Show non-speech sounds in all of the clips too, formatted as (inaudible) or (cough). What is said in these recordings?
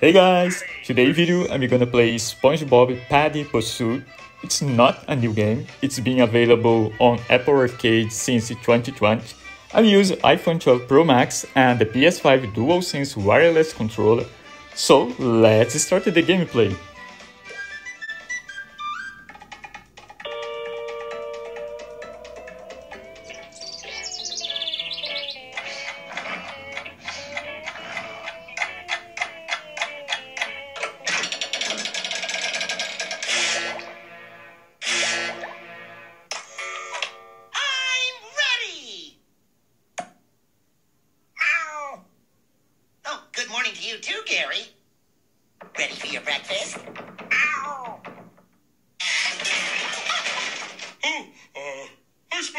Hey guys! Today video I'm gonna play SpongeBob Patty Pursuit. It's not a new game, it's been available on Apple Arcade since 2020. I use iPhone 12 Pro Max and the PS5 DualSense wireless controller. So let's start the gameplay.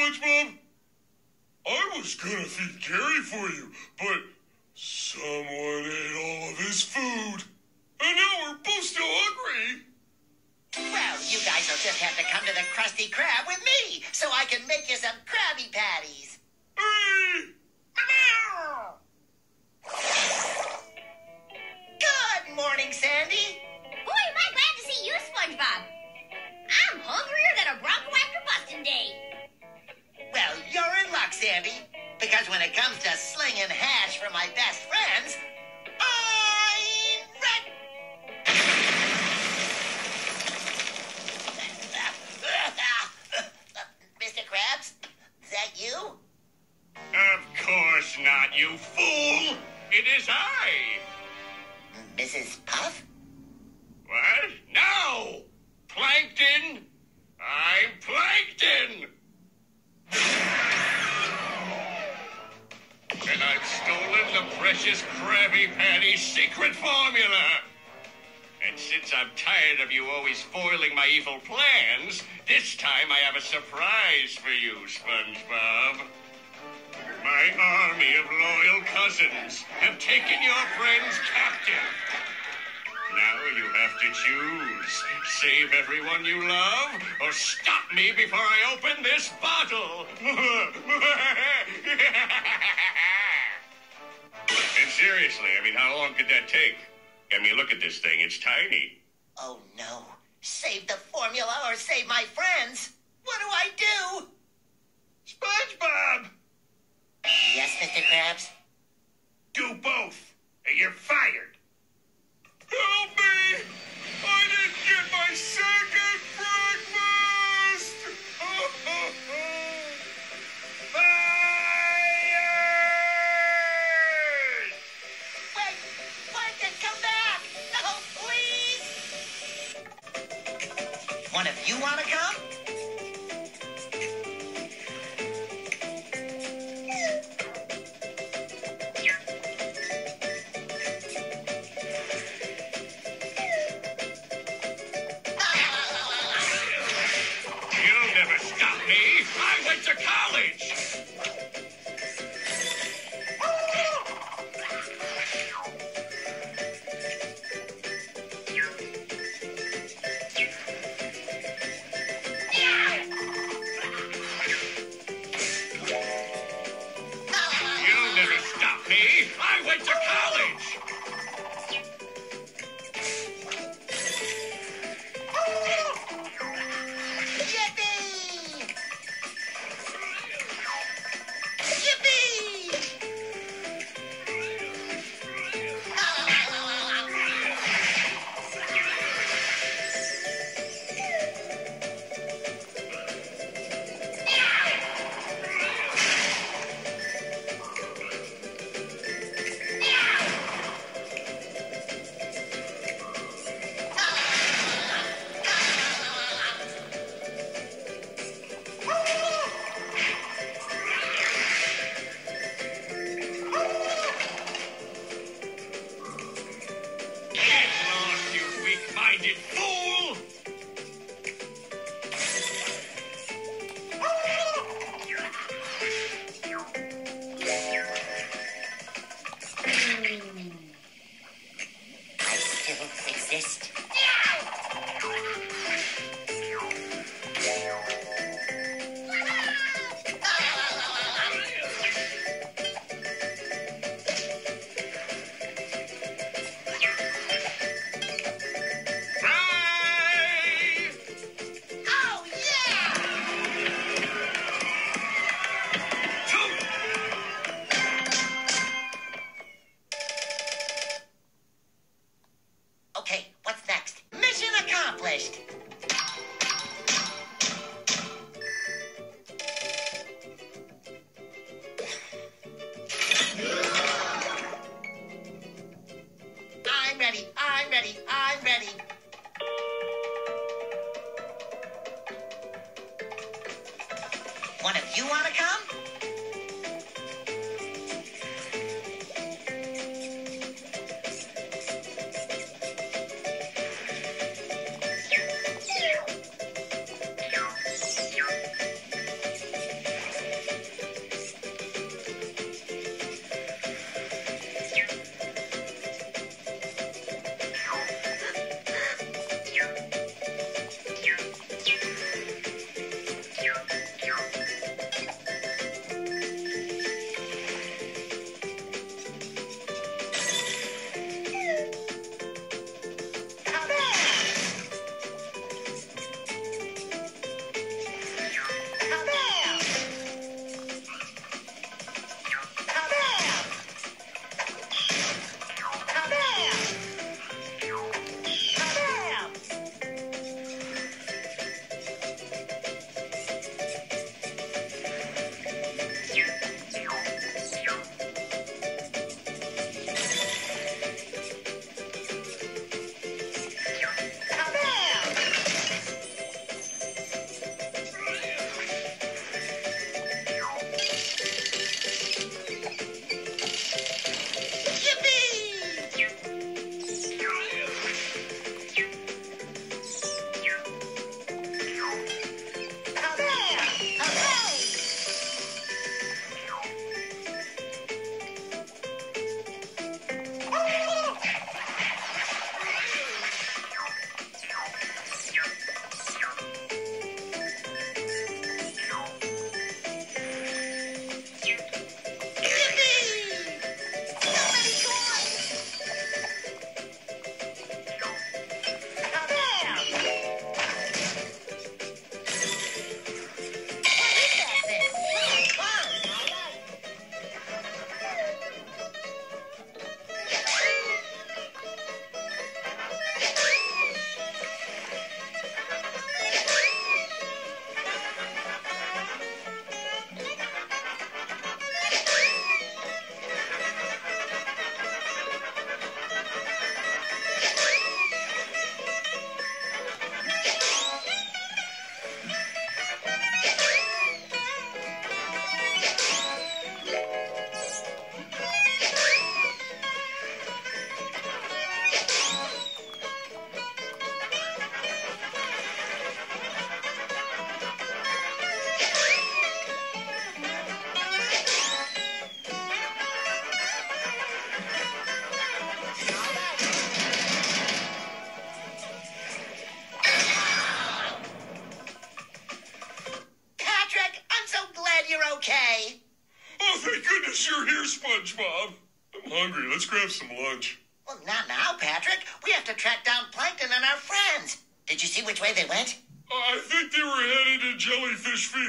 SpongeBob? I was gonna feed Gary for you, but someone ate all of his food. And now we're both still hungry. Well, you guys will just have to come to the Krusty Krab with me, so I can make you some Krabby Patties. Hey! Good morning, Sandy. Boy, am I glad to see you, SpongeBob. When it comes to slinging hash for my best friends, I'm ready. Mr. Krabs, is that you? Of course not, you fool! Foiling my evil plans, this time I have a surprise for you, SpongeBob. My army of loyal cousins have taken your friends captive. Now you have to choose. Save everyone you love, or stop me before I open this bottle. (laughs) and seriously, I mean, how long could that take? I mean, look at this thing. It's tiny. Oh no. Save the formula or save my friends. What do I do? SpongeBob! Yes, Mr. Krabs? Do both, and you're fired. Went to college! Never stop me! I went to college! one of you want to come?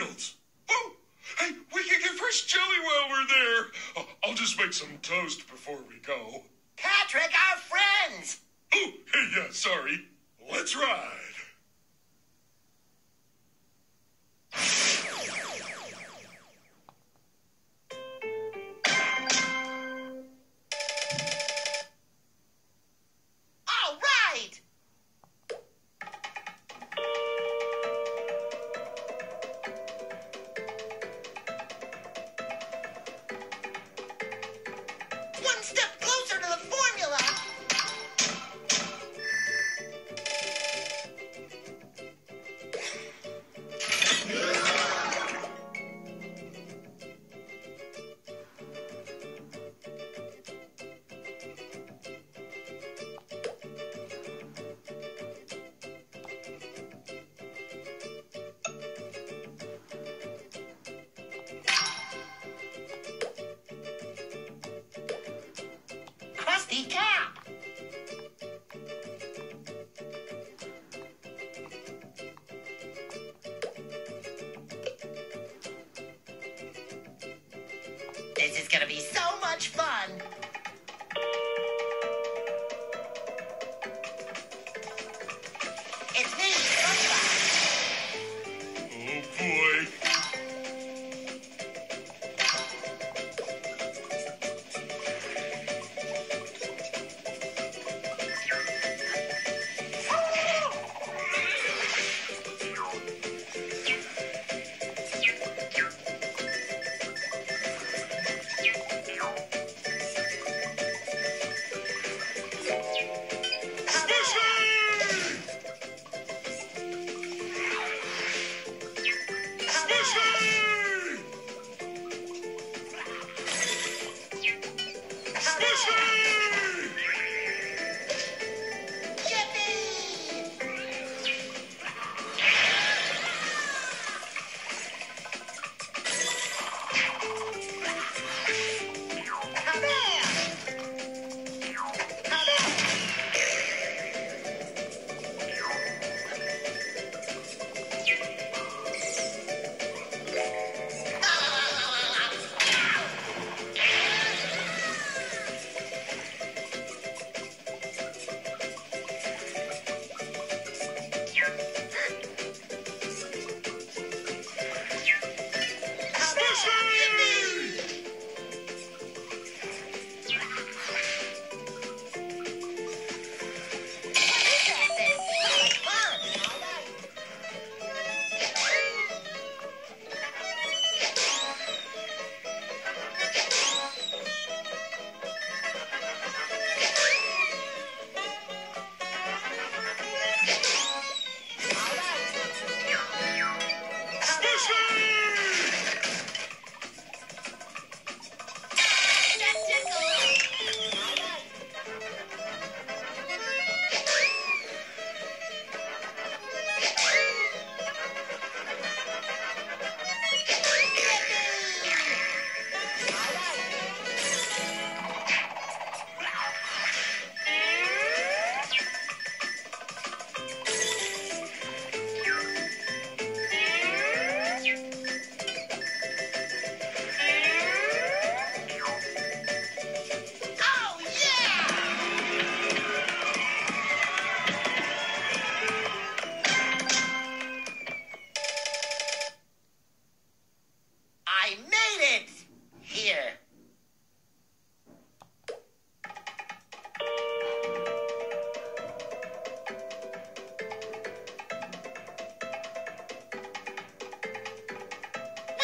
Reynolds. Oh, hey, we can get fresh jelly while we're there. Uh, I'll just make some toast before we go. Patrick, our friends. Oh, hey, yeah, sorry. Let's ride. Ikea.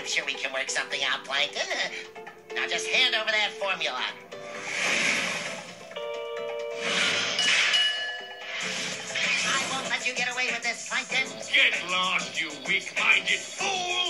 I'm sure we can work something out, Plankton. Uh, now just hand over that formula. I won't let you get away with this, Plankton. Get lost, you weak-minded fool!